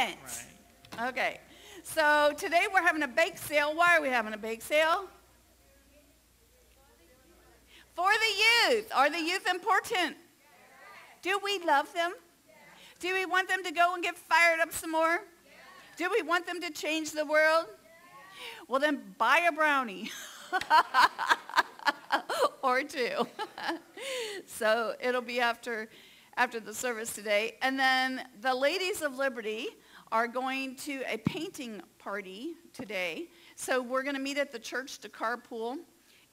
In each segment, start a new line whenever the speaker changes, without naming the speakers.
moment. Okay. So today we're having a bake sale. Why are we having a bake sale? For the youth. Are the youth important? Do we love them? Do we want them to go and get fired up some more? Do we want them to change the world? Well, then buy a brownie. or two. so it'll be after, after the service today. And then the Ladies of Liberty are going to a painting party today. So we're going to meet at the church to carpool.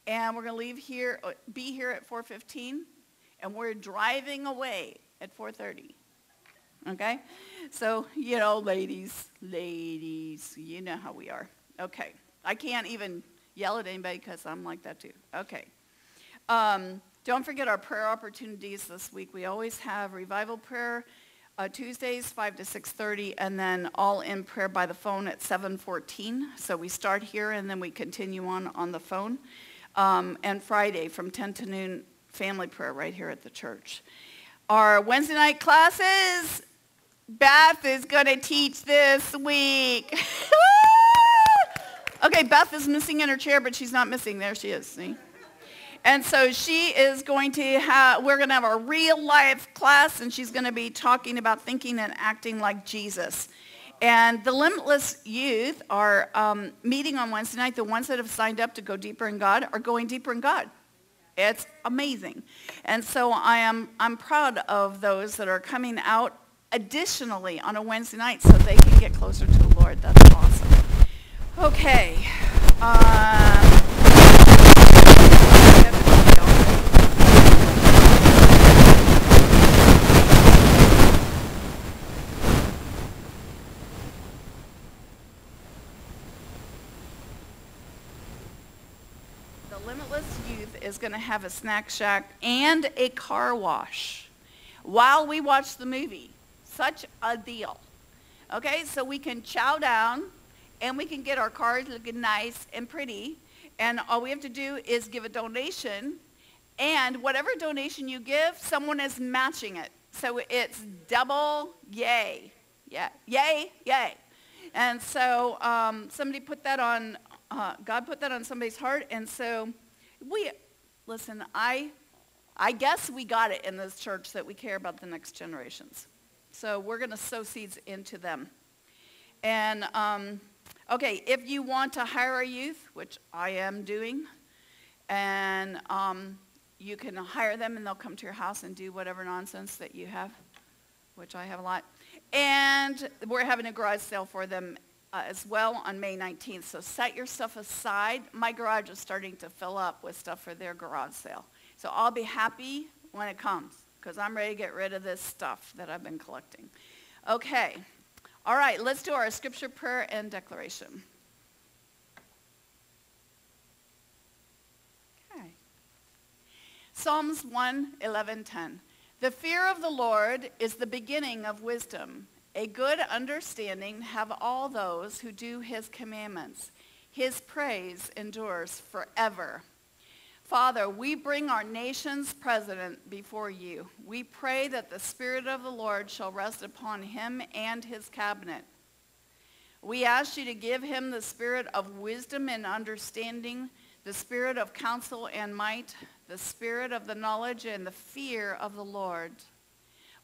And we're going to leave here, uh, be here at 4.15. And we're driving away at 4.30. Okay? So, you know, ladies, ladies, you know how we are. Okay. I can't even yell at anybody because I'm like that too. Okay. Um, don't forget our prayer opportunities this week. We always have revival prayer uh, Tuesdays 5 to 6.30 and then all in prayer by the phone at 7.14. So we start here and then we continue on on the phone. Um, and Friday from 10 to noon, family prayer right here at the church. Our Wednesday night classes, Beth is going to teach this week. Okay, Beth is missing in her chair, but she's not missing. There she is, see? And so she is going to have, we're going to have a real life class, and she's going to be talking about thinking and acting like Jesus. And the Limitless Youth are um, meeting on Wednesday night. The ones that have signed up to go deeper in God are going deeper in God. It's amazing. And so I am, I'm proud of those that are coming out additionally on a Wednesday night so they can get closer to the Lord. That's awesome. Okay. Um, the Limitless Going to have a snack shack and a car wash while we watch the movie. Such a deal. Okay, so we can chow down and we can get our cars looking nice and pretty. And all we have to do is give a donation. And whatever donation you give, someone is matching it. So it's double yay. Yeah, yay, yay. And so um, somebody put that on, uh, God put that on somebody's heart. And so we, listen, I, I guess we got it in this church that we care about the next generations. So we're going to sow seeds into them. And um, Okay, if you want to hire a youth, which I am doing, and um, you can hire them and they'll come to your house and do whatever nonsense that you have, which I have a lot. And we're having a garage sale for them uh, as well on May 19th. So set your stuff aside. My garage is starting to fill up with stuff for their garage sale. So I'll be happy when it comes because I'm ready to get rid of this stuff that I've been collecting. Okay. All right, let's do our scripture prayer and declaration. Okay. Psalms 1, 11, 10. The fear of the Lord is the beginning of wisdom. A good understanding have all those who do his commandments. His praise endures forever. Father, we bring our nation's president before you. We pray that the Spirit of the Lord shall rest upon him and his cabinet. We ask you to give him the spirit of wisdom and understanding, the spirit of counsel and might, the spirit of the knowledge and the fear of the Lord.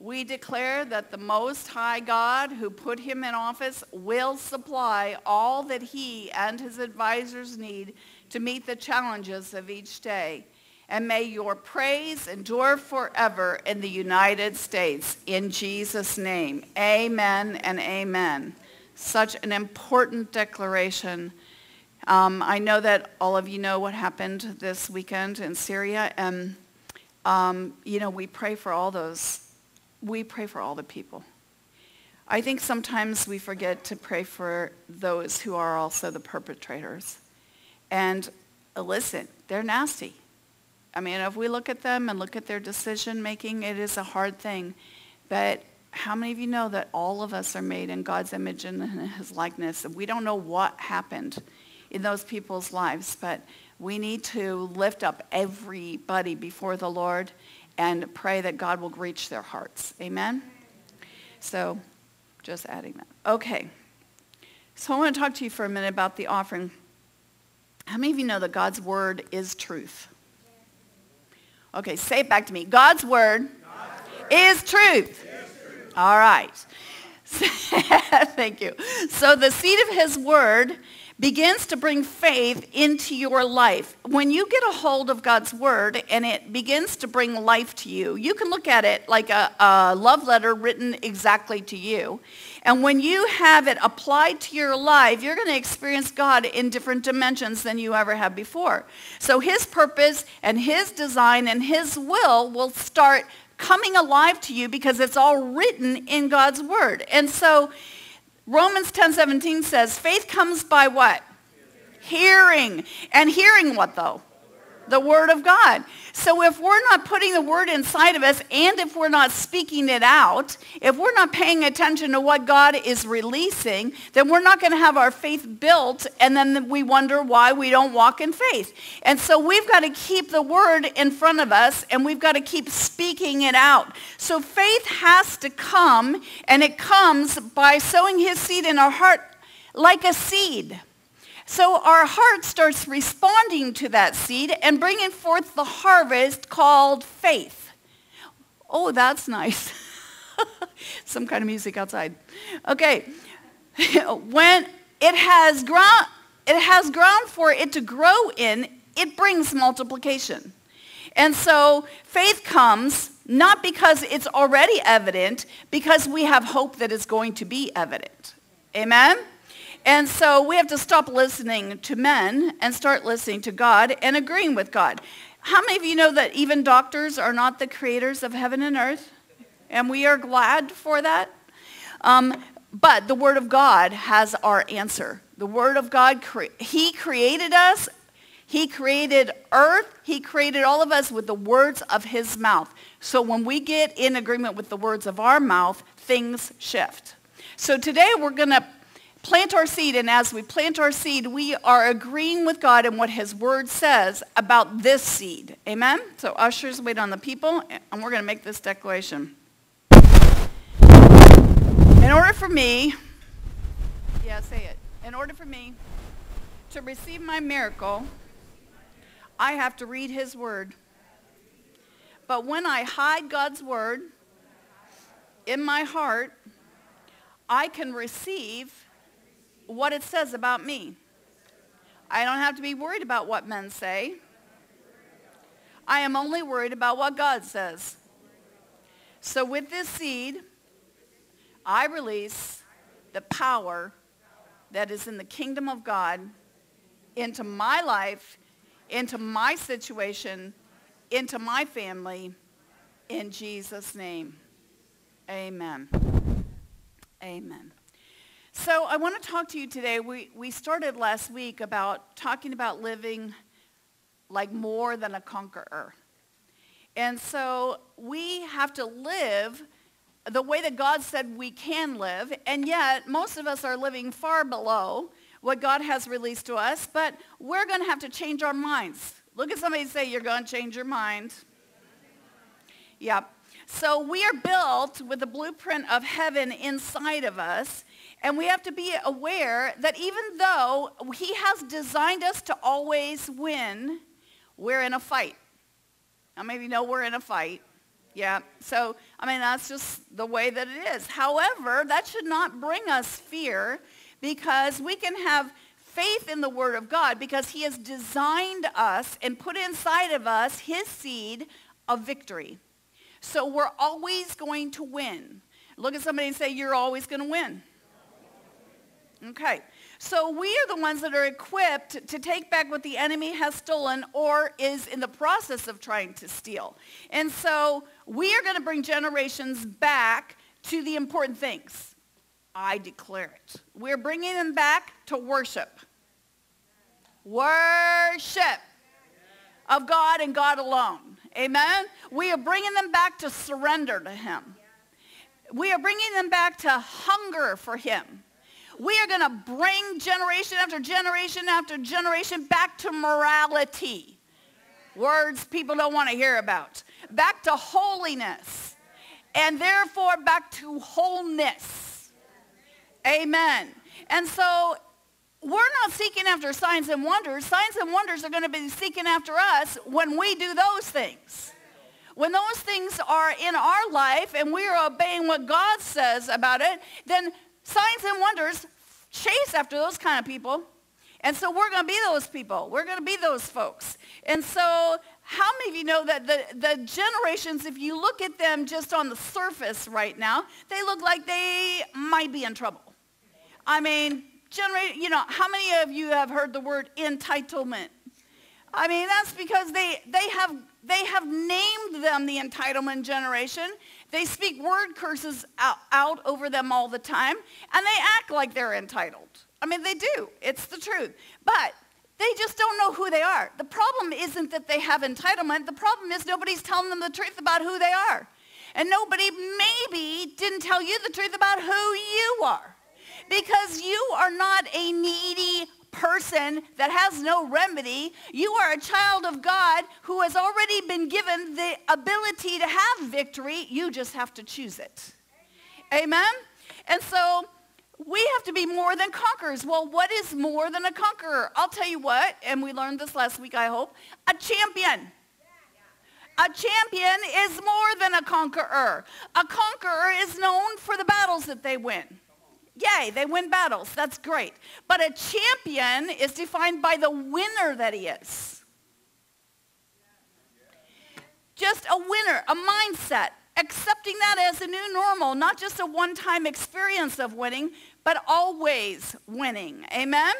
We declare that the Most High God who put him in office will supply all that he and his advisors need to meet the challenges of each day. And may your praise endure forever in the United States. In Jesus' name, amen and amen. Such an important declaration. Um, I know that all of you know what happened this weekend in Syria. And, um, you know, we pray for all those. We pray for all the people. I think sometimes we forget to pray for those who are also the perpetrators. And uh, listen, they're nasty. I mean, if we look at them and look at their decision making, it is a hard thing. But how many of you know that all of us are made in God's image and in his likeness? And we don't know what happened in those people's lives, but we need to lift up everybody before the Lord and pray that God will reach their hearts. Amen? So Just adding that. Okay. So I want to talk to you for a minute about the offering. How many of you know that God's word is truth? Okay, say it back to me. God's word, God's word is, truth. is truth. All right. Thank you. So the seed of his word begins to bring faith into your life. When you get a hold of God's word and it begins to bring life to you, you can look at it like a, a, love letter written exactly to you. And when you have it applied to your life, you're going to experience God in different dimensions than you ever have before. So his purpose and his design and his will will start coming alive to you because it's all written in God's word. And so Romans 10:17 says, faith comes by what? Hearing. And hearing what though? The word of God. So if we're not putting the word inside of us and if we're not speaking it out, if we're not paying attention to what God is releasing, then we're not going to have our faith built and then we wonder why we don't walk in faith. And so we've got to keep the word in front of us and we've got to keep speaking it out. So faith has to come and it comes by sowing his seed in our heart like a seed. So our heart starts responding to that seed and bringing forth the harvest called faith. Oh, that's nice. Some kind of music outside. Okay. when it has ground, it has ground for it to grow in, it brings multiplication. And so faith comes not because it's already evident, because we have hope that it's going to be evident. Amen? And so we have to stop listening to men and start listening to God and agreeing with God. How many of you know that even doctors are not the creators of heaven and earth? And we are glad for that. Um, but the Word of God has our answer. The Word of God, cre- He created us. He created earth. He created all of us with the words of His mouth. So when we get in agreement with the words of our mouth, things shift. So today we're going to plant our seed, and as we plant our seed, we are agreeing with God and what his word says about this seed. Amen? So ushers, wait on the people, and we're going to make this declaration. In order for me, yeah, say it. In order for me to receive my miracle, I have to read his word. But when I hide God's word in my heart, I can receive what it says about me. I don't have to be worried about what men say. I am only worried about what God says. So with this seed, I release the power that is in the kingdom of God into my life, into my situation, into my family, in Jesus' name. Amen. Amen. So I want to talk to you today. We, we started last week about talking about living like more than a conqueror. And so we have to live the way that God said we can live, and yet most of us are living far below what God has released to us, but we're going to have to change our minds. Look at somebody say, you're going to change your mind. Yep. So we are built with the blueprint of heaven inside of us, and we have to be aware that even though he has designed us to always win, we're in a fight. Now maybe you know we're in a fight. Yeah. So, I mean, that's just the way that it is. However, that should not bring us fear because we can have faith in the word of God because he has designed us and put inside of us his seed of victory. So we're always going to win. Look at somebody and say, you're always going to win. Okay. So we are the ones that are equipped to take back what the enemy has stolen or is in the process of trying to steal. And so we are going to bring generations back to the important things. I declare it. We're bringing them back to worship. Worship of God and God alone. Amen? We are bringing them back to surrender to him. We are bringing them back to hunger for him. We are going to bring generation after generation after generation back to morality. Words people don't want to hear about. Back to holiness. And therefore back to wholeness. Amen. And so we're not seeking after signs and wonders. Signs and wonders are going to be seeking after us when we do those things. When those things are in our life and we are obeying what God says about it, then signs and wonders chase after those kind of people. And so we're going to be those people. We're going to be those folks. And so how many of you know that the, the generations, if you look at them just on the surface right now, they look like they might be in trouble. I mean, generate, you know, how many of you have heard the word entitlement? I mean, that's because they, they, have, they have named them the entitlement generation. They speak word curses out, out over them all the time, and they act like they're entitled. I mean, they do. It's the truth. But they just don't know who they are. The problem isn't that they have entitlement. The problem is nobody's telling them the truth about who they are. And nobody maybe didn't tell you the truth about who you are. Because you are not a needy person that has no remedy. You are a child of God who has already been given the ability to have victory. You just have to choose it. Amen? And so we have to be more than conquerors. Well, what is more than a conqueror? I'll tell you what, and we learned this last week, I hope, a champion. A champion is more than a conqueror. A conqueror is known for the battles that they win. Yay, they win battles. That's great. But a champion is defined by the winner that he is. Just a winner, a mindset, accepting that as a new normal, not just a one-time experience of winning, but always winning. Amen?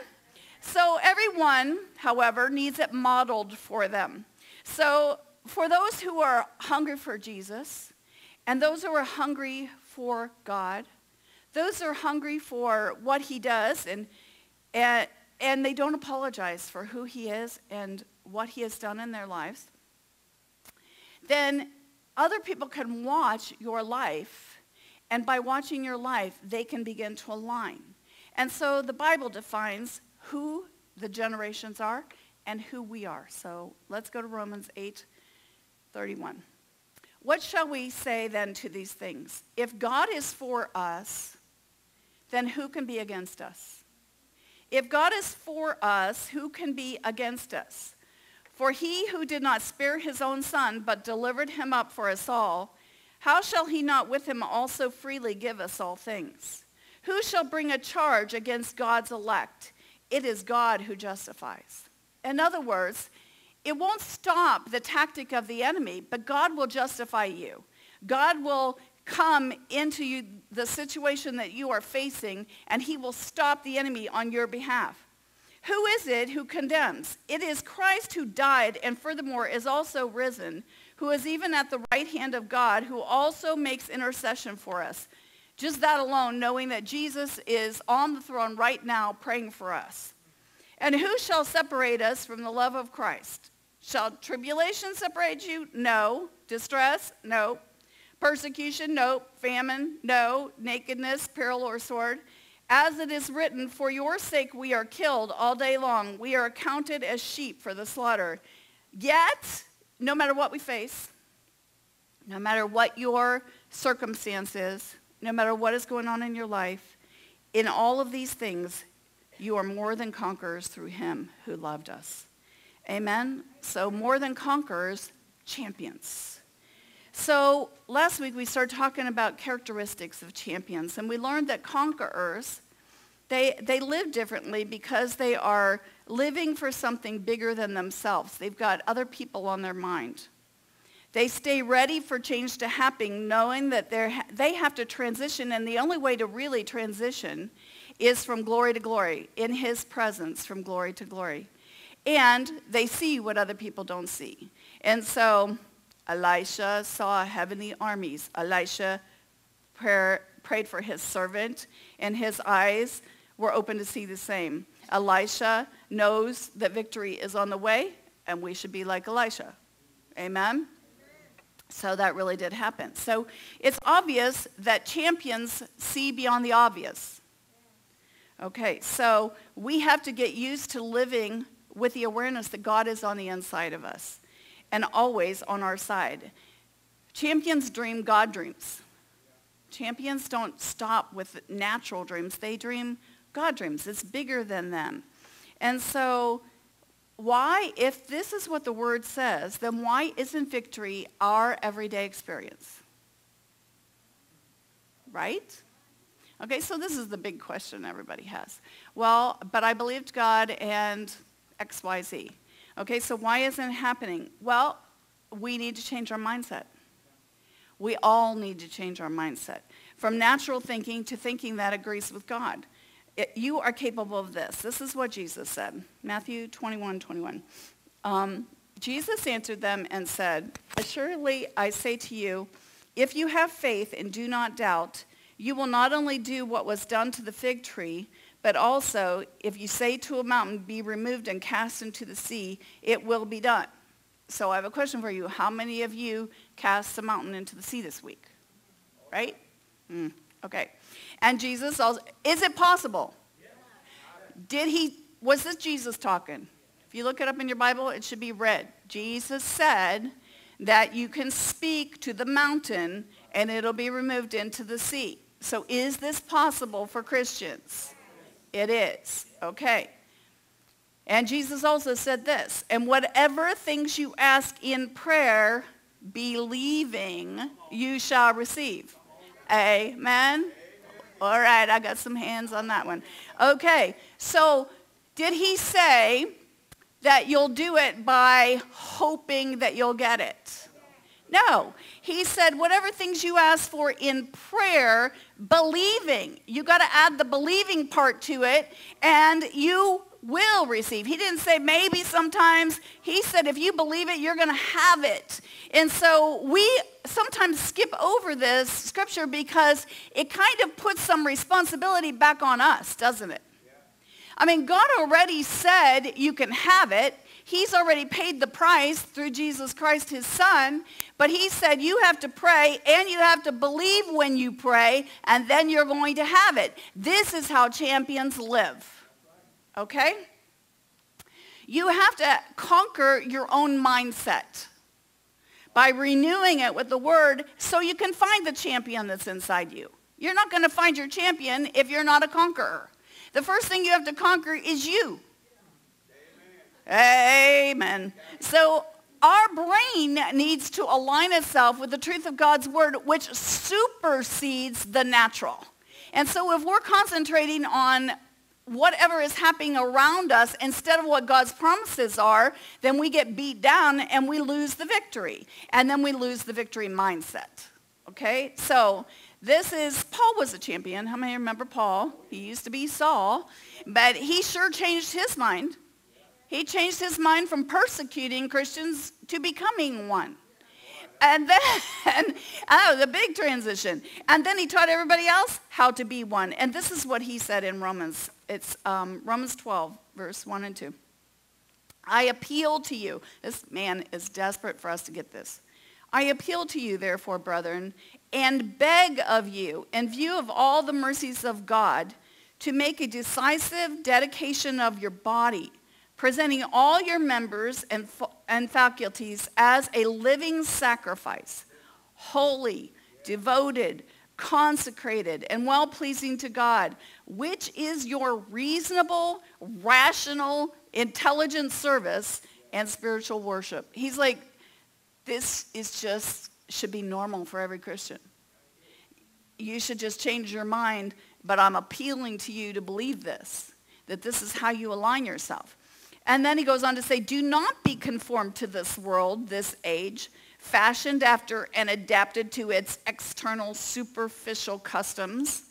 So everyone, however, needs it modeled for them. So for those who are hungry for Jesus and those who are hungry for God, those are hungry for what he does and, and, and they don't apologize for who he is and what he has done in their lives, then other people can watch your life and by watching your life, they can begin to align. And so the Bible defines who the generations are and who we are. So let's go to Romans 8, 31. What shall we say then to these things? If God is for us, then who can be against us? If God is for us, who can be against us? For he who did not spare his own son, but delivered him up for us all, how shall he not with him also freely give us all things? Who shall bring a charge against God's elect? It is God who justifies. In other words, it won't stop the tactic of the enemy, but God will justify you. God will come into you, the situation that you are facing, and he will stop the enemy on your behalf. Who is it who condemns? It is Christ who died and furthermore is also risen, who is even at the right hand of God, who also makes intercession for us. Just that alone, knowing that Jesus is on the throne right now praying for us. And who shall separate us from the love of Christ? Shall tribulation separate you? No. Distress? No. Persecution, no. Famine, no. Nakedness, peril, or sword. As it is written, for your sake we are killed all day long. We are accounted as sheep for the slaughter. Yet, no matter what we face, no matter what your circumstance is, no matter what is going on in your life, in all of these things, you are more than conquerors through him who loved us. Amen? So more than conquerors, champions. So last week we started talking about characteristics of champions, and we learned that conquerors, they, they live differently because they are living for something bigger than themselves. They've got other people on their mind. They stay ready for change to happen, knowing that they have to transition, and the only way to really transition is from glory to glory, in his presence, from glory to glory. And they see what other people don't see. And so Elisha saw heavenly armies. Elisha prayer, prayed for his servant, and his eyes were open to see the same. Elisha knows that victory is on the way, and we should be like Elisha. Amen? So that really did happen. So it's obvious that champions see beyond the obvious. Okay, so we have to get used to living with the awareness that God is on the inside of us and always on our side. Champions dream, God dreams. Champions don't stop with natural dreams. They dream God dreams. It's bigger than them. And so why, if this is what the word says, then why isn't victory our everyday experience? Right? Okay, so this is the big question everybody has. Well, but I believed God and X, Y, Z. Okay, so why isn't it happening? Well, we need to change our mindset. We all need to change our mindset. From natural thinking to thinking that agrees with God. It, you are capable of this. This is what Jesus said. Matthew 21, 21. Um, Jesus answered them and said, Assuredly I say to you, if you have faith and do not doubt, you will not only do what was done to the fig tree, but also if you say to a mountain, be removed and cast into the sea, it will be done. So I have a question for you. How many of you cast a mountain into the sea this week? Right? Mm, okay. And Jesus also, is it possible? Did he, was this Jesus talking? If you look it up in your Bible, it should be read. Jesus said that you can speak to the mountain and it'll be removed into the sea. So is this possible for Christians? It is. Okay. And Jesus also said this, and whatever things you ask in prayer, believing, you shall receive. Amen. All right, I got some hands on that one. Okay, so did he say that you'll do it by hoping that you'll get it? No. He said, whatever things you ask for in prayer, believing. You got to add the believing part to it, and you will receive. He didn't say maybe sometimes. He said if you believe it, you're going to have it. And so we sometimes skip over this scripture because it kind of puts some responsibility back on us, doesn't it? I mean, God already said you can have it. He's already paid the price through Jesus Christ, his son. But he said you have to pray and you have to believe when you pray, and then you're going to have it. This is how champions live okay? You have to conquer your own mindset by renewing it with the word so you can find the champion that's inside you. You're not going to find your champion if you're not a conqueror. The first thing you have to conquer is you. Amen. Amen. So our brain needs to align itself with the truth of God's word, which supersedes the natural. And so if we're concentrating on whatever is happening around us instead of what God's promises are, then we get beat down and we lose the victory. And then we lose the victory mindset. Okay? So this is, Paul was a champion. How many remember Paul? He used to be Saul. But he sure changed his mind. He changed his mind from persecuting Christians to becoming one. And then, oh, the big transition. And then he taught everybody else how to be one. And this is what he said in Romans. It's um, Romans 12, verse 1 and 2. I appeal to you. This man is desperate for us to get this. I appeal to you, therefore, brethren, and beg of you, in view of all the mercies of God, to make a decisive dedication of your body presenting all your members and, and faculties as a living sacrifice, holy, devoted, consecrated, and well-pleasing to God, which is your reasonable, rational, intelligent service and spiritual worship. He's like, this is just, should be normal for every Christian. You should just change your mind, but I'm appealing to you to believe this, that this is how you align yourself. And then he goes on to say, do not be conformed to this world, this age, fashioned after and adapted to its external superficial customs.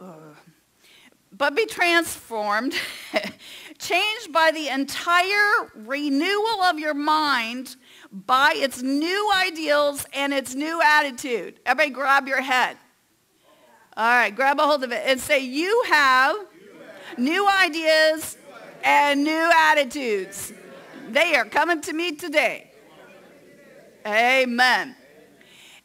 Uh, but be transformed, changed by the entire renewal of your mind by its new ideals and its new attitude. Everybody grab your head. All right, grab a hold of it and say, you have new ideas and new attitudes. They are coming to me today. Amen.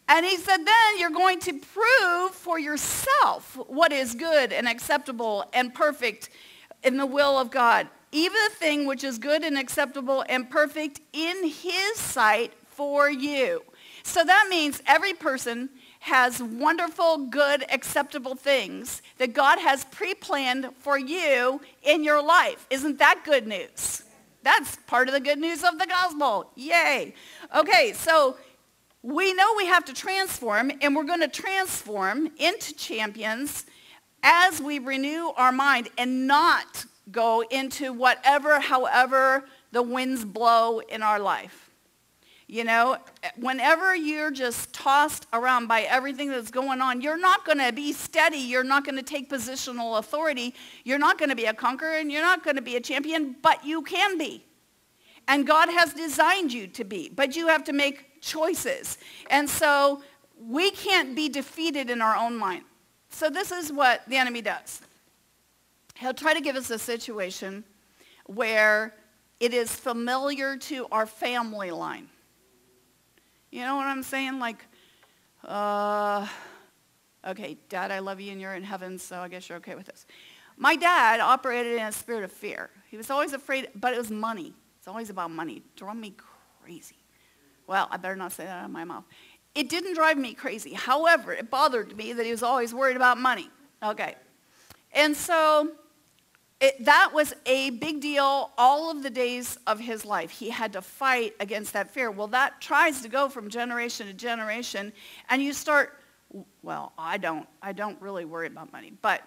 And he said, then you're going to prove for yourself what is good and acceptable and perfect in the will of God. Even the thing which is good and acceptable and perfect in his sight for you. So that means every person has wonderful, good, acceptable things that God has pre-planned for you in your life. Isn't that good news? That's part of the good news of the gospel. Yay. Okay, so we know we have to transform, and we're going to transform into champions as we renew our mind and not go into whatever, however the winds blow in our life. You know, whenever you're just tossed around by everything that's going on, you're not going to be steady. You're not going to take positional authority. You're not going to be a conqueror and you're not going to be a champion, but you can be. And God has designed you to be, but you have to make choices. And so we can't be defeated in our own mind. So this is what the enemy does. He'll try to give us a situation where it is familiar to our family line. You know what I'm saying? Like, uh, okay, Dad, I love you and you're in heaven, so I guess you're okay with this. My dad operated in a spirit of fear. He was always afraid, but it was money. It's always about money. It Drove me crazy. Well, I better not say that out of my mouth. It didn't drive me crazy. However, it bothered me that he was always worried about money. Okay. And so it, that was a big deal all of the days of his life. He had to fight against that fear. Well, that tries to go from generation to generation, and you start, well, I don't, I don't really worry about money, but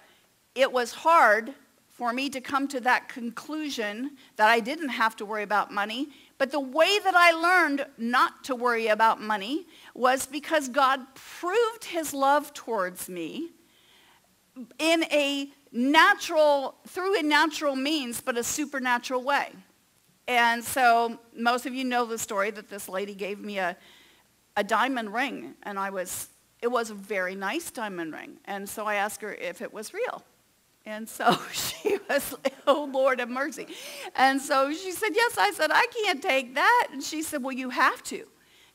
it was hard for me to come to that conclusion that I didn't have to worry about money. But the way that I learned not to worry about money was because God proved his love towards me in a natural, through a natural means, but a supernatural way. And so most of you know the story that this lady gave me a, a diamond ring, and I was, it was a very nice diamond ring. And so I asked her if it was real. And so she was oh, Lord have mercy. And so she said, yes. I said, I can't take that. And she said, well, you have to.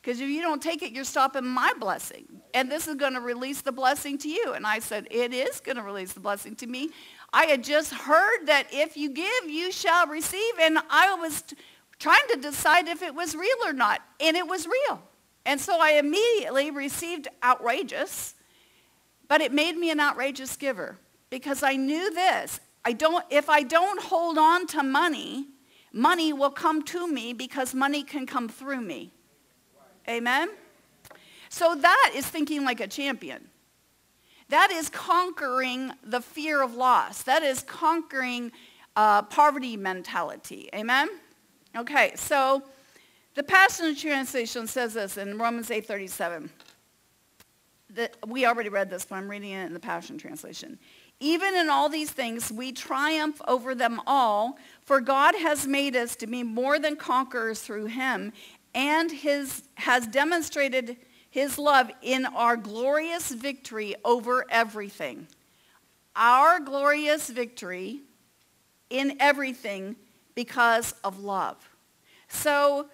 Because if you don't take it, you're stopping my blessing. And this is going to release the blessing to you. And I said, it is going to release the blessing to me. I had just heard that if you give, you shall receive. And I was trying to decide if it was real or not. And it was real. And so I immediately received outrageous. But it made me an outrageous giver. Because I knew this. I don't, if I don't hold on to money, money will come to me because money can come through me. Amen? So that is thinking like a champion. That is conquering the fear of loss. That is conquering uh, poverty mentality. Amen? Okay, so the Passion Translation says this in Romans 8.37. That we already read this, but I'm reading it in the Passion Translation. Even in all these things, we triumph over them all, for God has made us to be more than conquerors through him, and his, has demonstrated his love in our glorious victory over everything. Our glorious victory in everything because of love. So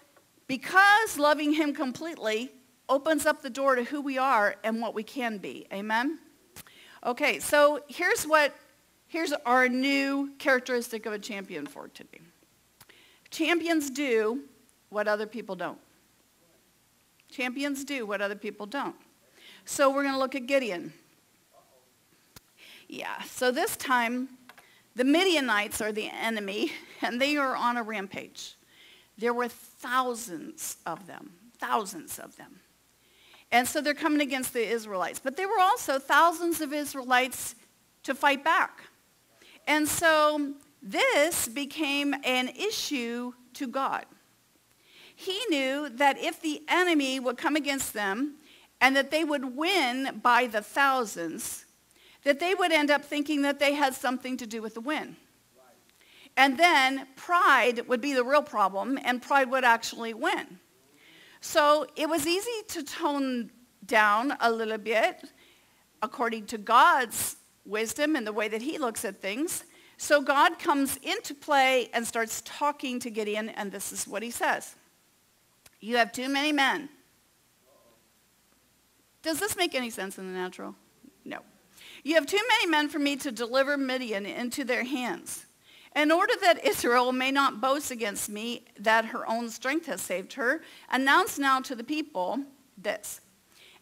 because loving him completely opens up the door to who we are and what we can be. Amen? Okay, so here's what, here's our new characteristic of a champion for today. Champions do what other people don't. Champions do what other people don't. So we're going to look at Gideon. Yeah, so this time the Midianites are the enemy and they are on a rampage. There were thousands of them, thousands of them. And so they're coming against the Israelites. But there were also thousands of Israelites to fight back. And so this became an issue to God he knew that if the enemy would come against them and that they would win by the thousands, that they would end up thinking that they had something to do with the win. And then pride would be the real problem, and pride would actually win. So it was easy to tone down a little bit according to God's wisdom and the way that he looks at things. So God comes into play and starts talking to Gideon, and this is what he says. You have too many men. Does this make any sense in the natural? No. You have too many men for me to deliver Midian into their hands. In order that Israel may not boast against me that her own strength has saved her, announce now to the people this.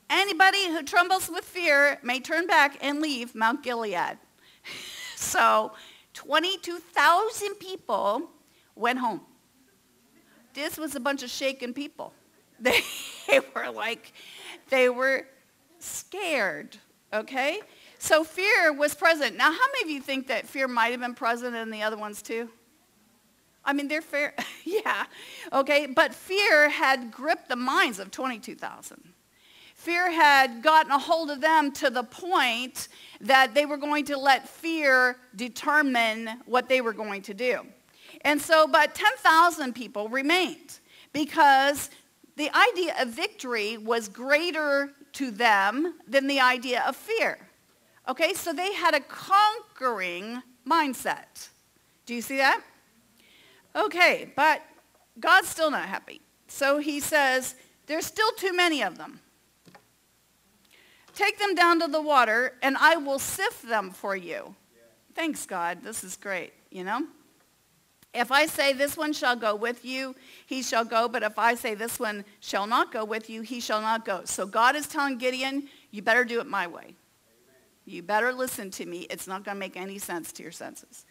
Anybody who trembles with fear may turn back and leave Mount Gilead. so 22,000 people went home. This was a bunch of shaken people. They were like, they were scared, okay? So fear was present. Now, how many of you think that fear might have been present in the other ones too? I mean, they're fair, yeah, okay? But fear had gripped the minds of 22,000. Fear had gotten a hold of them to the point that they were going to let fear determine what they were going to do. And so, but 10,000 people remained because the idea of victory was greater to them than the idea of fear. Okay, so they had a conquering mindset. Do you see that? Okay, but God's still not happy. So he says, there's still too many of them. Take them down to the water, and I will sift them for you. Thanks, God. This is great, you know? If I say this one shall go with you, he shall go. But if I say this one shall not go with you, he shall not go. So God is telling Gideon, you better do it my way. Amen. You better listen to me. It's not going to make any sense to your senses.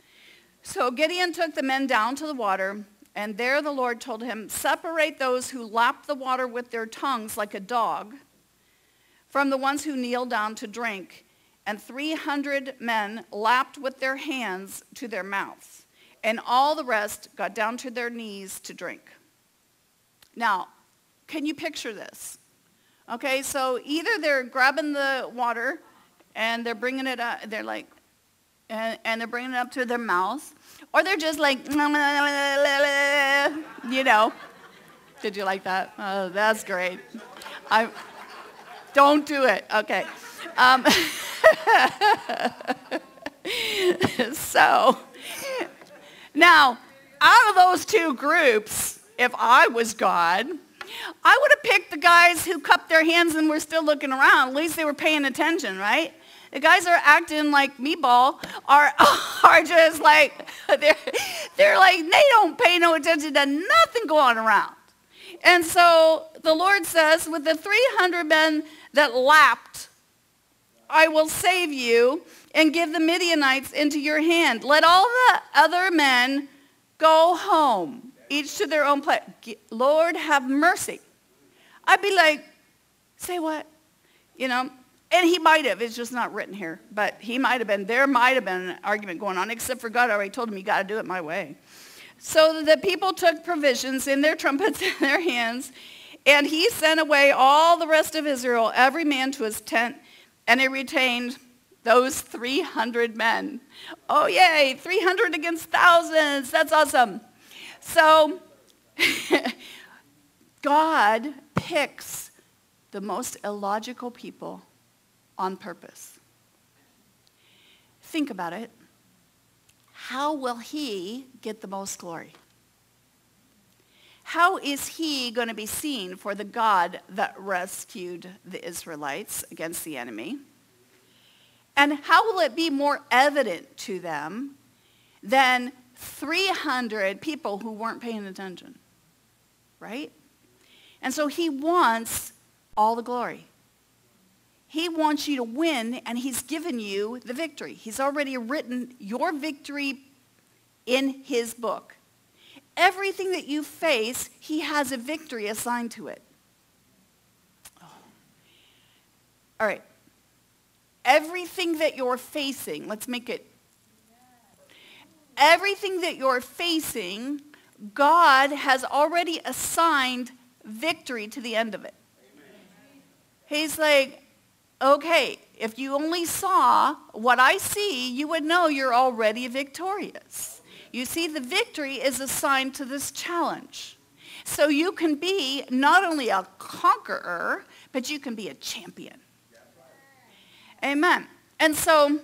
So Gideon took the men down to the water, and there the Lord told him, separate those who lap the water with their tongues like a dog from the ones who kneel down to drink. And 300 men lapped with their hands to their mouths and all the rest got down to their knees to drink. Now, can you picture this? Okay, so either they're grabbing the water and they're bringing it up, they're like, and, and they're bringing it up to their mouth, or they're just like, you know. Did you like that? Oh, that's great. I don't do it. Okay. Um, so now, out of those two groups, if I was God, I would have picked the guys who cupped their hands and were still looking around. At least they were paying attention, right? The guys are acting like meatball are, are just like, they're, they're like, they don't pay no attention to nothing going around. And so the Lord says, with the 300 men that lapped, I will save you and give the Midianites into your hand. Let all the other men go home, each to their own place. Lord, have mercy. I'd be like, say what? You know, and he might have, it's just not written here, but he might have been, there might have been an argument going on, except for God already told him, you got to do it my way. So the people took provisions in their trumpets in their hands, and he sent away all the rest of Israel, every man to his tent, and he retained those 300 men. Oh, yay, 300 against thousands. That's awesome. So God picks the most illogical people on purpose. Think about it. How will he get the most glory? How is he going to be seen for the God that rescued the Israelites against the enemy? And how will it be more evident to them than 300 people who weren't paying attention? Right? And so he wants all the glory. He wants you to win, and he's given you the victory. He's already written your victory in his book. Everything that you face, he has a victory assigned to it. Oh. All right everything that you're facing, let's make it, everything that you're facing, God has already assigned victory to the end of it. He's like, okay, if you only saw what I see, you would know you're already victorious. You see, the victory is assigned to this challenge. So you can be not only a conqueror, but you can be a champion. Amen. And so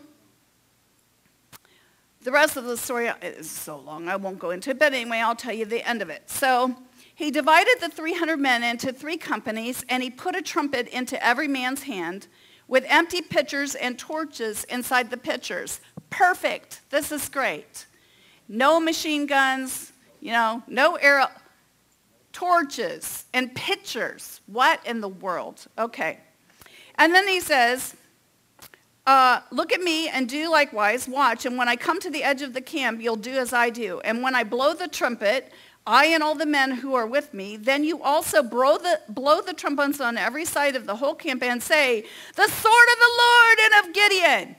the rest of the story is so long, I won't go into it. But anyway, I'll tell you the end of it. So he divided the 300 men into three companies, and he put a trumpet into every man's hand with empty pitchers and torches inside the pitchers. Perfect. This is great. No machine guns, you know, no arrow, torches and pitchers. What in the world? Okay. And then he says, uh, look at me and do likewise. Watch. And when I come to the edge of the camp, you'll do as I do. And when I blow the trumpet, I and all the men who are with me, then you also blow the, blow the trumpets on every side of the whole camp and say, the sword of the Lord and of Gideon.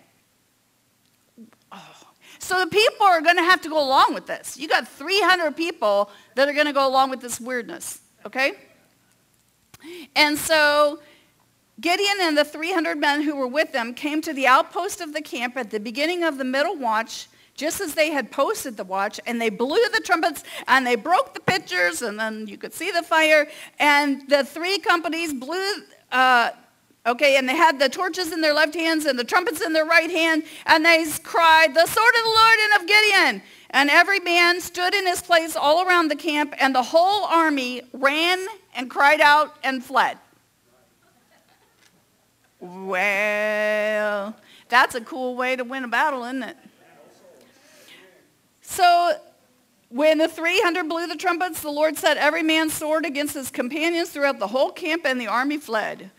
Oh. So the people are going to have to go along with this. You got 300 people that are going to go along with this weirdness, okay? And so Gideon and the 300 men who were with them came to the outpost of the camp at the beginning of the middle watch just as they had posted the watch, and they blew the trumpets, and they broke the pitchers, and then you could see the fire, and the three companies blew, uh, okay, and they had the torches in their left hands and the trumpets in their right hand, and they cried, the sword of the Lord and of Gideon. And every man stood in his place all around the camp, and the whole army ran and cried out and fled. Well, that's a cool way to win a battle, isn't it? So when the 300 blew the trumpets, the Lord set every man's sword against his companions throughout the whole camp, and the army fled.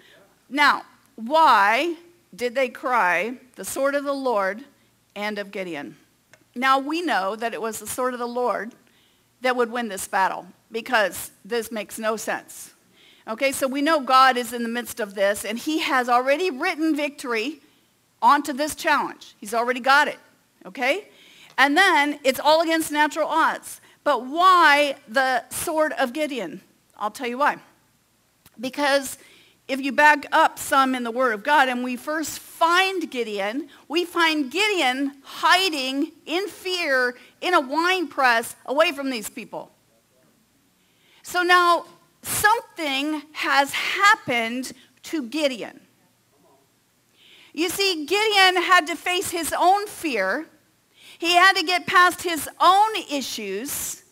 Now, why did they cry, the sword of the Lord and of Gideon? Now, we know that it was the sword of the Lord that would win this battle because this makes no sense. Okay, so we know God is in the midst of this, and he has already written victory onto this challenge. He's already got it. Okay? And then it's all against natural odds. But why the sword of Gideon? I'll tell you why. Because if you back up some in the Word of God and we first find Gideon, we find Gideon hiding in fear in a wine press away from these people. So now something has happened to Gideon. You see, Gideon had to face his own fear he had to get past his own issues.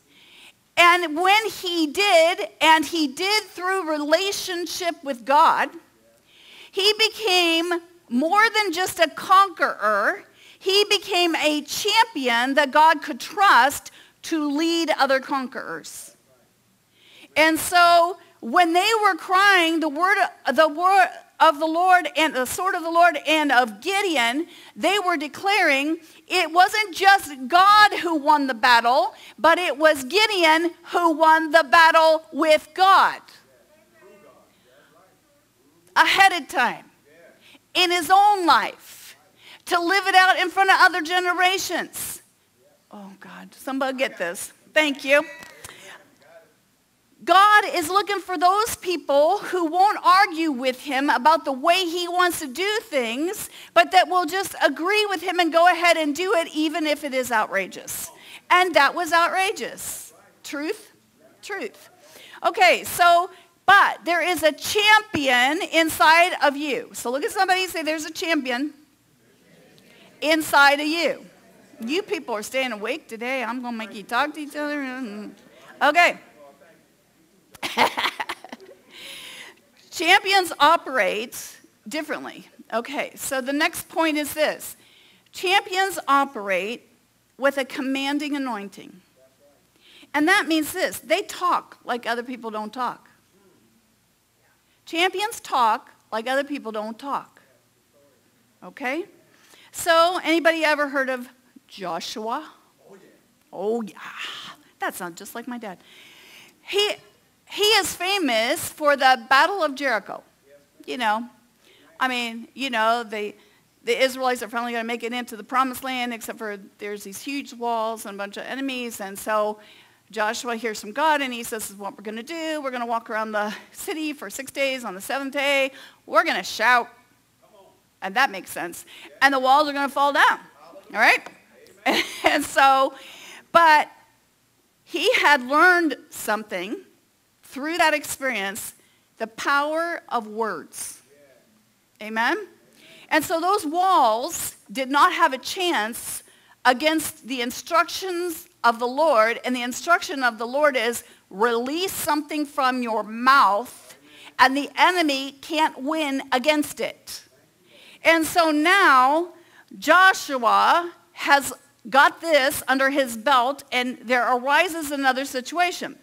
And when he did, and he did through relationship with God, he became more than just a conqueror. He became a champion that God could trust to lead other conquerors. And so when they were crying, the word, the word, of the Lord and the sword of the Lord and of Gideon, they were declaring it wasn't just God who won the battle, but it was Gideon who won the battle with God. Ahead of time. In his own life. To live it out in front of other generations. Oh God, somebody get this. Thank you. God is looking for those people who won't argue with him about the way he wants to do things, but that will just agree with him and go ahead and do it even if it is outrageous. And that was outrageous. Truth? Truth. Okay, so, but there is a champion inside of you. So look at somebody and say, there's a champion inside of you. You people are staying awake today. I'm going to make you talk to each other. Mm-hmm. Okay. Champions operate differently. Okay, so the next point is this. Champions operate with a commanding anointing. And that means this. They talk like other people don't talk. Champions talk like other people don't talk. Okay? So, anybody ever heard of Joshua? Oh, yeah. Oh, yeah. That sounds just like my dad. He, he is famous for the Battle of Jericho. You know, I mean, you know, the, the Israelites are finally going to make it into the promised land, except for there's these huge walls and a bunch of enemies. And so Joshua hears from God, and he says, this is what we're going to do. We're going to walk around the city for six days. On the seventh day, we're going to shout. And that makes sense. And the walls are going to fall down. All right? And so, but he had learned something through that experience the power of words. Amen? And so those walls did not have a chance against the instructions of the Lord. And the instruction of the Lord is release something from your mouth and the enemy can't win against it. And so now Joshua has got this under his belt and there arises another situation.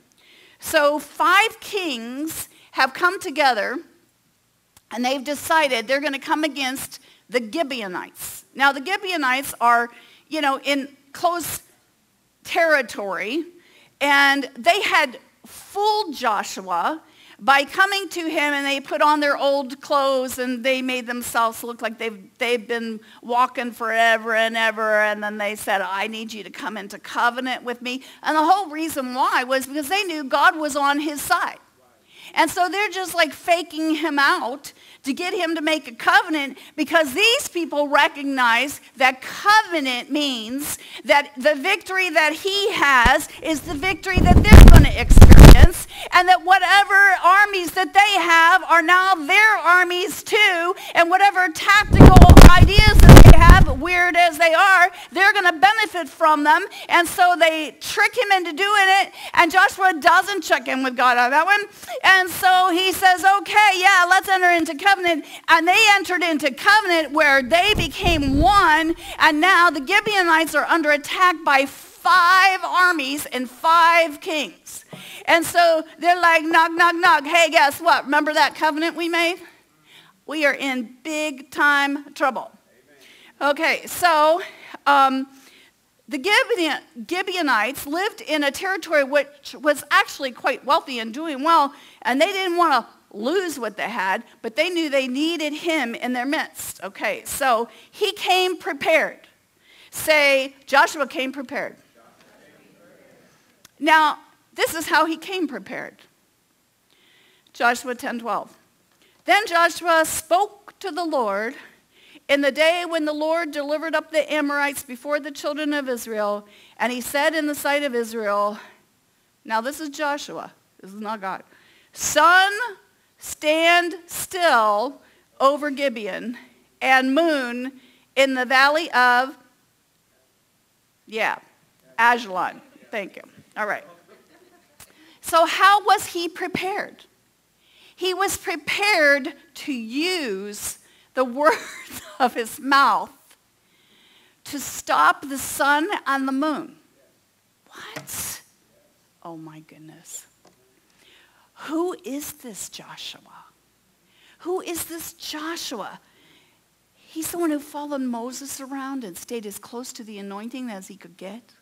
So five kings have come together and they've decided they're going to come against the Gibeonites. Now, the Gibeonites are, you know, in close territory, and they had fooled Joshua by coming to him and they put on their old clothes and they made themselves look like they've, they've been walking forever and ever. And then they said, I need you to come into covenant with me. And the whole reason why was because they knew God was on his side. And so they're just like faking him out to get him to make a covenant because these people recognize that covenant means that the victory that he has is the victory that they're going to experience and that whatever armies that they have are now their armies too and whatever tactical ideas that they have, weird as they are, they're going to benefit from them. And so they trick him into doing it and Joshua doesn't check in with God on that one. And so he says, okay, yeah, let's enter into covenant covenant, and they entered into covenant where they became one, and now the Gibeonites are under attack by five armies and five kings. And so they're like, knock, knock, knock. Hey, guess what? Remember that covenant we made? We are in big time trouble. Okay, so um, the Gibeonites lived in a territory which was actually quite wealthy and doing well, and they didn't want to lose what they had, but they knew they needed him in their midst. Okay, so he came prepared. Say, Joshua came prepared. Now, this is how he came prepared. Joshua 10:12. Then Joshua spoke to the Lord in the day when the Lord delivered up the Amorites before the children of Israel, and he said in the sight of Israel, now this is Joshua, this is not God, Sun, stand still over Gibeon and moon in the valley of, yeah, Ajalon. Thank you. All right. So how was he prepared? He was prepared to use the words of his mouth to stop the sun and the moon. What? Oh my goodness. Who is this Joshua? Who is this Joshua? He's the one who followed Moses around and stayed as close to the anointing as he could get.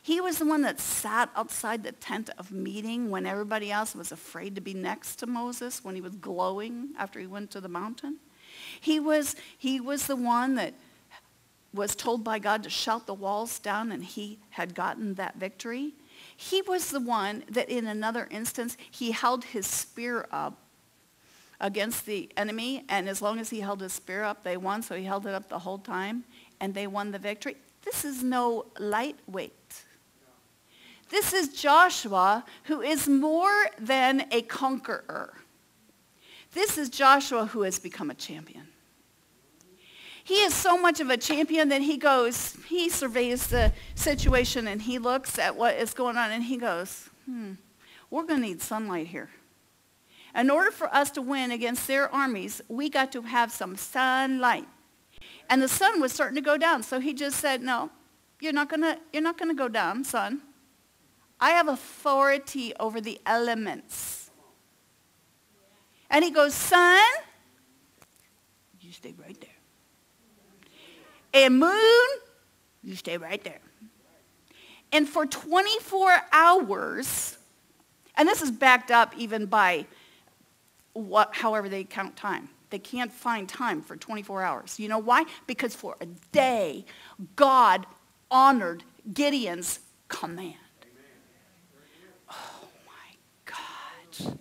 He was the one that sat outside the tent of meeting when everybody else was afraid to be next to Moses when he was glowing after he went to the mountain. He was, he was the one that was told by God to shout the walls down and he had gotten that victory. He was the one that in another instance, he held his spear up against the enemy, and as long as he held his spear up, they won, so he held it up the whole time, and they won the victory. This is no lightweight. This is Joshua who is more than a conqueror. This is Joshua who has become a champion. He is so much of a champion that he goes, he surveys the situation and he looks at what is going on and he goes, hmm, we're going to need sunlight here. In order for us to win against their armies, we got to have some sunlight. And the sun was starting to go down. So he just said, no, you're not going to you're not going to go down, sun. I have authority over the elements. And he goes, son, you stay right there. And moon, you stay right there. And for 24 hours, and this is backed up even by what, however they count time. They can't find time for 24 hours. You know why? Because for a day, God honored Gideon's command. Oh my God.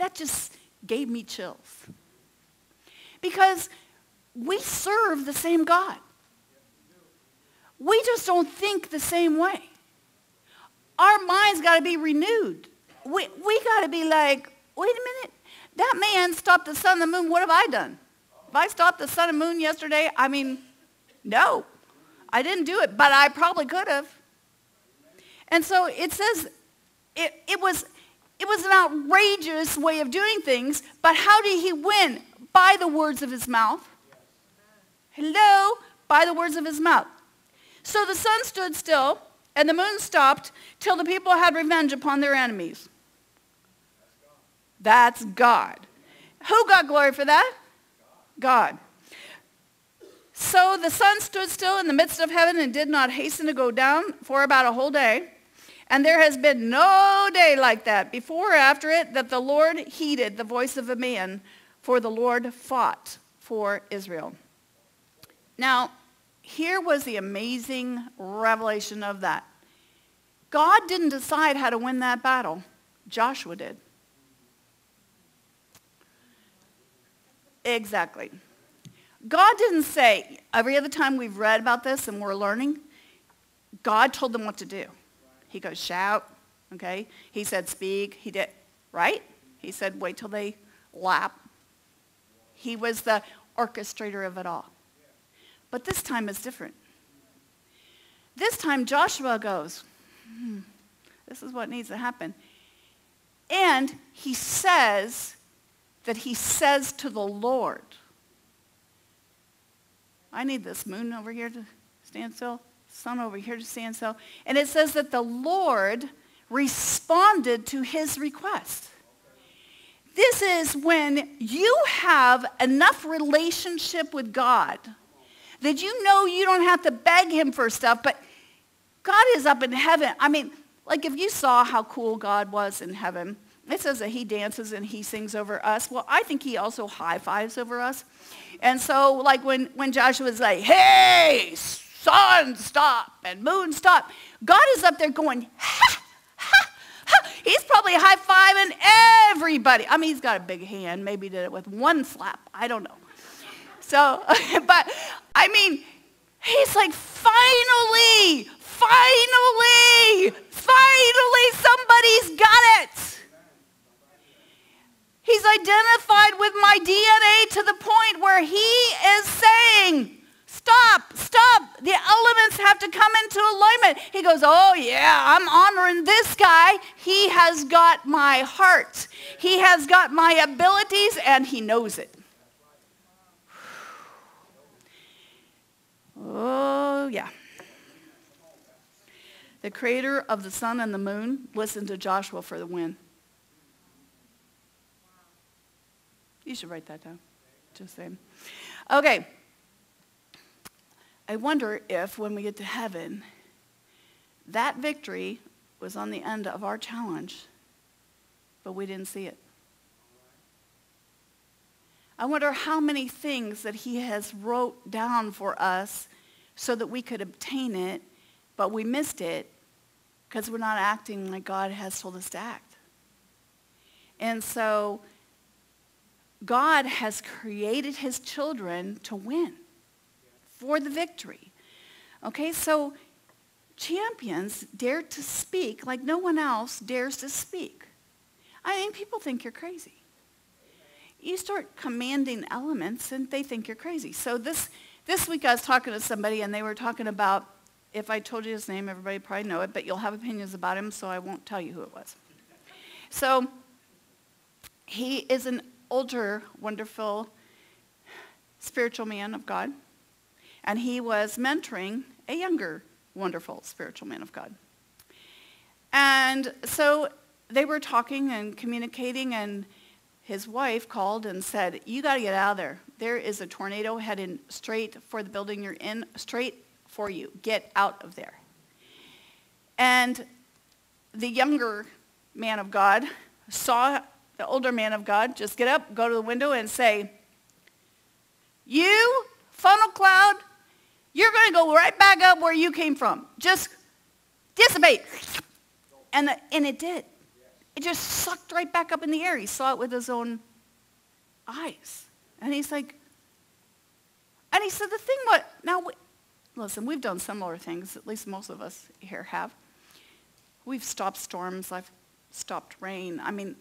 That just gave me chills. Because we serve the same God. We just don't think the same way. Our minds got to be renewed. We, we got to be like, wait a minute. That man stopped the sun and the moon. What have I done? If I stopped the sun and moon yesterday, I mean, no. I didn't do it, but I probably could have. And so it says it, it, was, it was an outrageous way of doing things, but how did he win? by the words of his mouth. Hello? By the words of his mouth. So the sun stood still, and the moon stopped till the people had revenge upon their enemies. That's God. Who got glory for that? God. So the sun stood still in the midst of heaven and did not hasten to go down for about a whole day. And there has been no day like that before or after it that the Lord heeded the voice of a man, for the Lord fought for Israel. Now, here was the amazing revelation of that. God didn't decide how to win that battle. Joshua did. Exactly. God didn't say, every other time we've read about this and we're learning, God told them what to do. He goes, shout, okay? He said, speak. He did, right? He said, wait till they lap. He was the orchestrator of it all. But this time is different. This time Joshua goes, hmm, this is what needs to happen. And he says that he says to the Lord, I need this moon over here to stand still, sun over here to stand still. And it says that the Lord responded to his request. This is when you have enough relationship with God that you know you don't have to beg him for stuff, but God is up in heaven. I mean, like if you saw how cool God was in heaven, it says that he dances and he sings over us. Well, I think he also high fives over us. And so like when, when Joshua's like, hey, sun, stop, and moon, stop, God is up there going, ha, ha, ha. He's probably high-fiving everybody. I mean, he's got a big hand. Maybe did it with one slap. I don't know. So, but I mean, he's like, finally, finally, finally, somebody's got it. He's identified with my DNA to the point where he is saying, stop, stop. The elements have to come into alignment. He goes, oh yeah, I'm honoring this guy. He has got my heart. He has got my abilities and he knows it. Oh, yeah. The creator of the sun and the moon listened to Joshua for the win. You should write that down. Just saying. Okay. I wonder if when we get to heaven, that victory was on the end of our challenge, but we didn't see it. I wonder how many things that he has wrote down for us so that we could obtain it, but we missed it because we're not acting like God has told us to act. And so God has created his children to win for the victory. Okay, so champions dare to speak like no one else dares to speak. I mean, people think you're crazy you start commanding elements and they think you're crazy. So this, this week I was talking to somebody and they were talking about, if I told you his name, everybody probably know it, but you'll have opinions about him, so I won't tell you who it was. So he is an older, wonderful, spiritual man of God. And he was mentoring a younger, wonderful spiritual man of God. And so they were talking and communicating and his wife called and said, you got to get out of there. There is a tornado heading straight for the building you're in, straight for you. Get out of there. And the younger man of God saw the older man of God just get up, go to the window and say, you, funnel cloud, you're going to go right back up where you came from. Just dissipate. And, the, and it did. It just sucked right back up in the air. He saw it with his own eyes. And he's like, and he said, the thing what, now, listen, we've done similar things, at least most of us here have. We've stopped storms. I've stopped rain. I mean,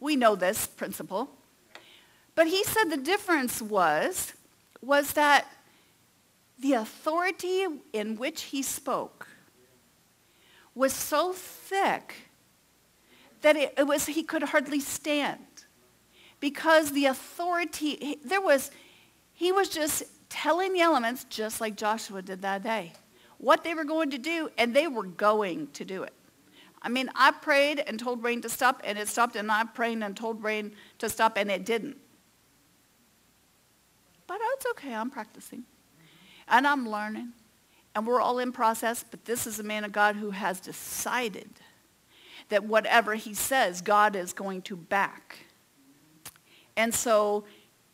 we know this principle. But he said the difference was, was that the authority in which he spoke was so thick that it, it was he could hardly stand because the authority there was he was just telling the elements just like Joshua did that day what they were going to do and they were going to do it I mean, I prayed and told rain to stop, and it stopped, and I prayed and told rain to stop, and it didn't. But it's okay, I'm practicing. And I'm learning. And we're all in process, but this is a man of God who has decided that whatever he says, God is going to back. And so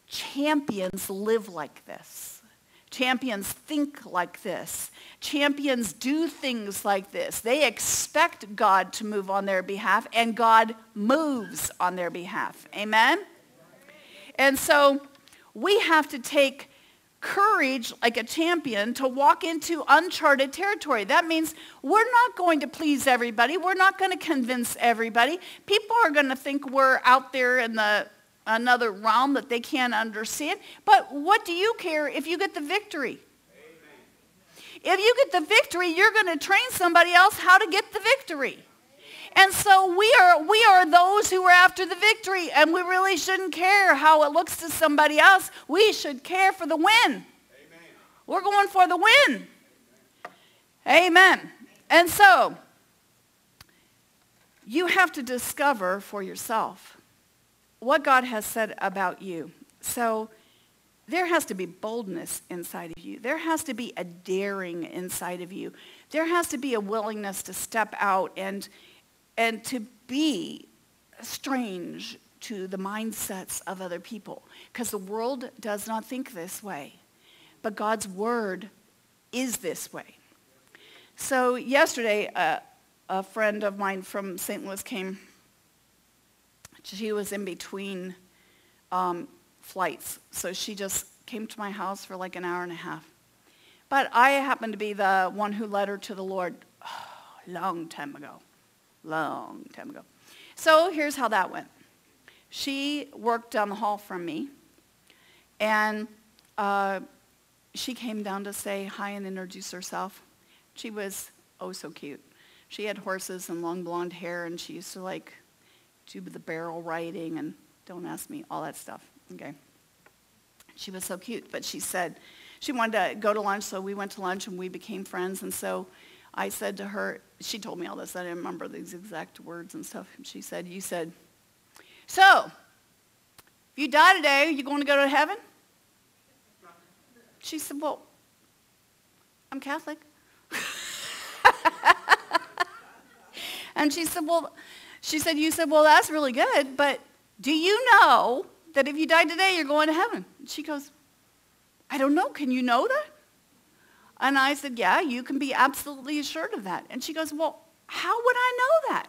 champions live like this. Champions think like this. Champions do things like this. They expect God to move on their behalf, and God moves on their behalf. Amen? And so we have to take courage like a champion to walk into uncharted territory. That means we're not going to please everybody. We're not going to convince everybody. People are going to think we're out there in the another realm that they can't understand. But what do you care if you get the victory? If you get the victory, you're going to train somebody else how to get the victory. And so we are, we are those who are after the victory, and we really shouldn't care how it looks to somebody else. We should care for the win. Amen. We're going for the win. Amen. Amen. And so you have to discover for yourself what God has said about you. So there has to be boldness inside of you. There has to be a daring inside of you. There has to be a willingness to step out and, and to be strange to the mindsets of other people. Because the world does not think this way. But God's word is this way. So yesterday, uh, a friend of mine from St. Louis came. She was in between um, flights. So she just came to my house for like an hour and a half. But I happened to be the one who led her to the Lord oh, long time ago. Long time ago. So here's how that went. She worked down the hall from me, and uh, she came down to say hi and introduce herself. She was oh so cute. She had horses and long blonde hair, and she used to like do the barrel riding and don't ask me all that stuff. Okay. She was so cute, but she said she wanted to go to lunch, so we went to lunch and we became friends. And so I said to her, she told me all this. I didn't remember these exact words and stuff. She said, you said, so, if you die today, you going to go to heaven? She said, well, I'm Catholic. and she said, well, she said, you said, well, that's really good, but do you know that if you die today, you're going to heaven? And She goes, I don't know. Can you know that? And I said, yeah, you can be absolutely assured of that. And she goes, well, how would I know that?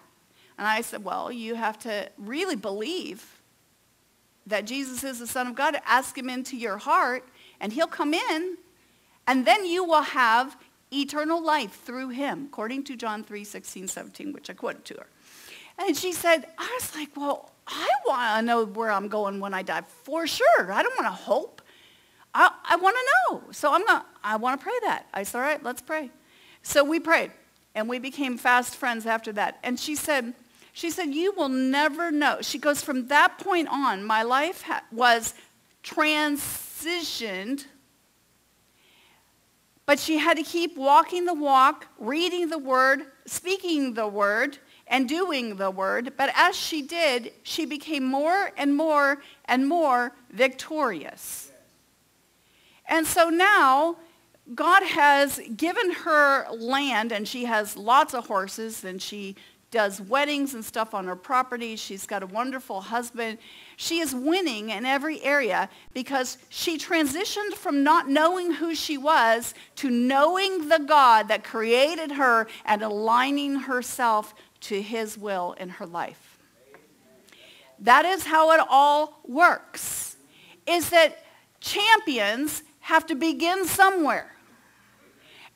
And I said, well, you have to really believe that Jesus is the Son of God. Ask him into your heart, and he'll come in, and then you will have eternal life through him, according to John 3, 16, 17, which I quoted to her. And she said, I was like, well, I want to know where I'm going when I die for sure. I don't want to hope. I, I want to know. So I'm going I want to pray that. I said, all right, let's pray. So we prayed and we became fast friends after that. And she said, she said, you will never know. She goes, from that point on, my life ha- was transitioned, but she had to keep walking the walk, reading the word, speaking the word, and doing the word. But as she did, she became more and more and more victorious. And so now God has given her land and she has lots of horses and she does weddings and stuff on her property. She's got a wonderful husband. She is winning in every area because she transitioned from not knowing who she was to knowing the God that created her and aligning herself to his will in her life. That is how it all works. Is that champions have to begin somewhere.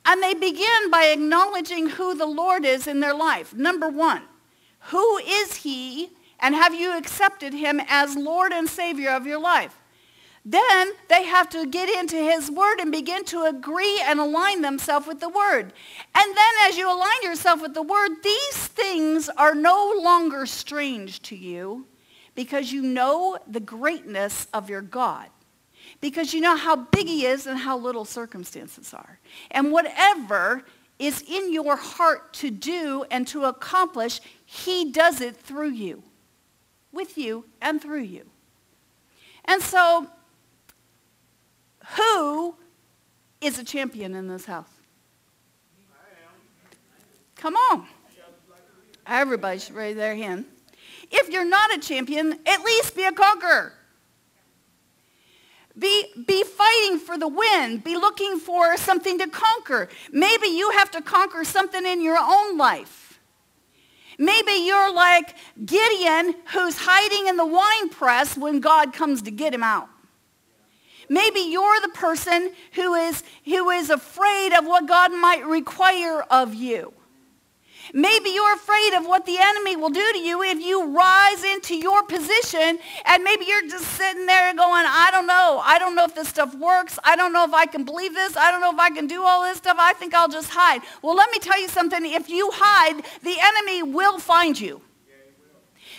And they begin by acknowledging who the Lord is in their life. Number one, who is he and have you accepted him as Lord and Savior of your life? Then they have to get into his word and begin to agree and align themselves with the word. And then as you align yourself with the word, these things are no longer strange to you because you know the greatness of your God. Because you know how big he is and how little circumstances are. And whatever is in your heart to do and to accomplish, he does it through you, with you and through you. And so, who is a champion in this house? Come on. Everybody should raise their hand. If you're not a champion, at least be a conqueror. Be, be fighting for the win. Be looking for something to conquer. Maybe you have to conquer something in your own life. Maybe you're like Gideon who's hiding in the wine press when God comes to get him out. Maybe you're the person who is, who is afraid of what God might require of you. Maybe you're afraid of what the enemy will do to you if you rise into your position and maybe you're just sitting there going, I don't know. I don't know if this stuff works. I don't know if I can believe this. I don't know if I can do all this stuff. I think I'll just hide. Well, let me tell you something. If you hide, the enemy will find you.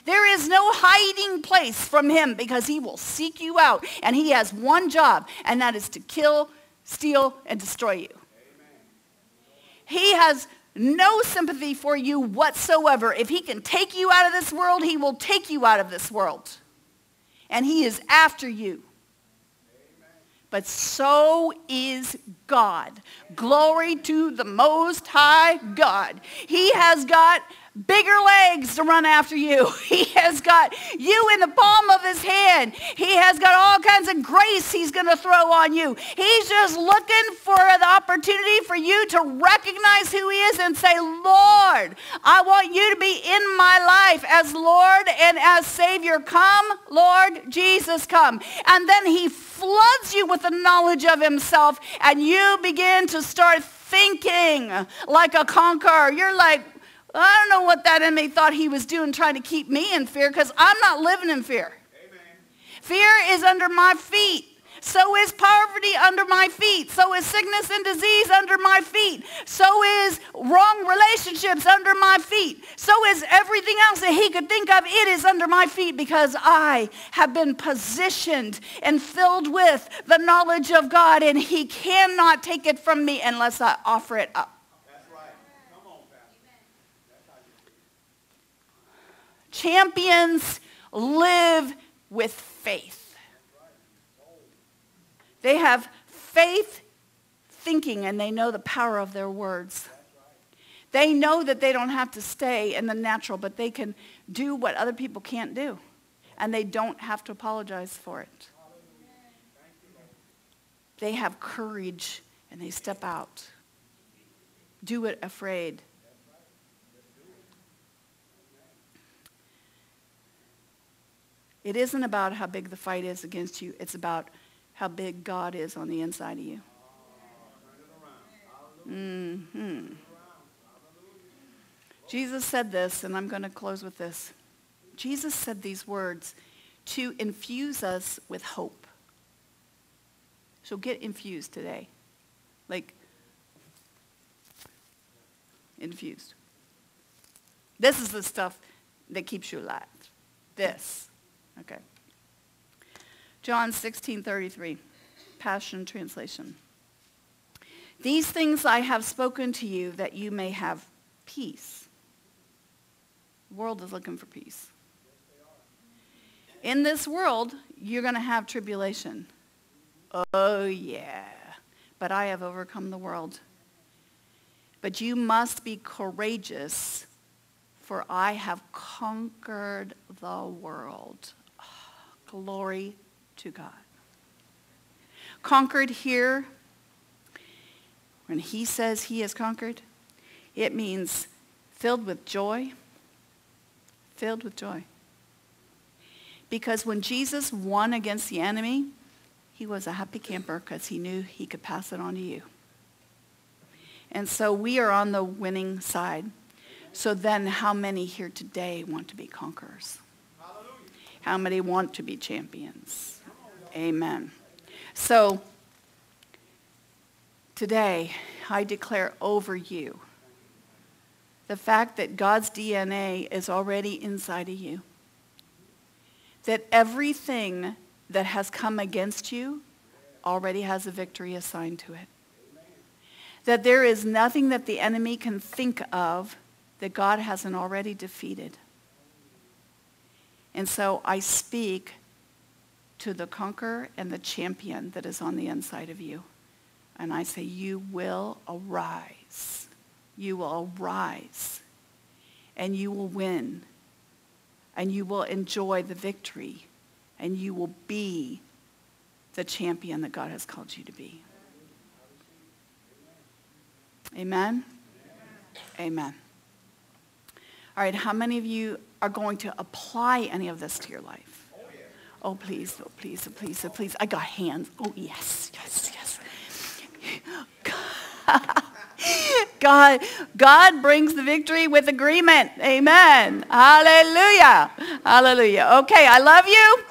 There is no hiding place from him because he will seek you out. And he has one job, and that is to kill, steal, and destroy you. He has no sympathy for you whatsoever. If he can take you out of this world, he will take you out of this world. And he is after you. But so is God. Glory to the Most High God. He has got bigger legs to run after you. He has got you in the palm of his hand. He has got all kinds of grace he's going to throw on you. He's just looking for the opportunity for you to recognize who he is and say, Lord, I want you to be in my life as Lord and as Savior. Come, Lord Jesus, come. And then he floods you with the knowledge of himself and you begin to start thinking like a conqueror. You're like, I don't know what that enemy thought he was doing trying to keep me in fear because I'm not living in fear. Amen. Fear is under my feet. So is poverty under my feet. So is sickness and disease under my feet. So is wrong relationships under my feet. So is everything else that he could think of. It is under my feet because I have been positioned and filled with the knowledge of God and he cannot take it from me unless I offer it up. Champions live with faith. They have faith thinking and they know the power of their words. They know that they don't have to stay in the natural, but they can do what other people can't do. And they don't have to apologize for it. They have courage and they step out. Do it afraid. It isn't about how big the fight is against you. It's about how big God is on the inside of you. Mm-hmm. Jesus said this, and I'm going to close with this. Jesus said these words to infuse us with hope. So get infused today. Like, infused. This is the stuff that keeps you alive. This. Okay. John 16, 33, Passion Translation. These things I have spoken to you that you may have peace. The world is looking for peace. In this world, you're going to have tribulation. Oh, yeah. But I have overcome the world. But you must be courageous, for I have conquered the world. Glory to God. Conquered here, when he says he has conquered, it means filled with joy, filled with joy. Because when Jesus won against the enemy, he was a happy camper because he knew he could pass it on to you. And so we are on the winning side. So then how many here today want to be conquerors? How many want to be champions? Amen. So today, I declare over you the fact that God's DNA is already inside of you. That everything that has come against you already has a victory assigned to it. that there is nothing that the enemy can think of that God hasn't already defeated. And so I speak to the conqueror and the champion that is on the inside of you. And I say, you will arise. You will arise. And you will win. And you will enjoy the victory. And you will be the champion that God has called you to be. Amen? Amen. All right, how many of you are going to apply any of this to your life? Oh, please, oh, please, oh, please, oh, please. I got hands. Oh, yes, yes, yes. God, God brings the victory with agreement. Amen. Hallelujah. Hallelujah. Okay, I love you.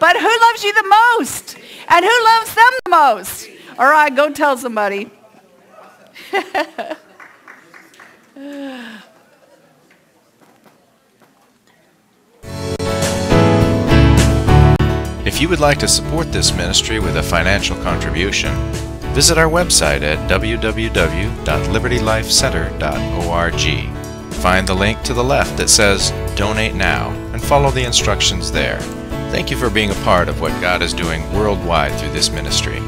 But who loves you the most? And who loves them the most? All right, go tell somebody.
If you would like to support this ministry with a financial contribution, visit our website at www.libertylifecenter.org. Find the link to the left that says Donate Now and follow the instructions there. Thank you for being a part of what God is doing worldwide through this ministry.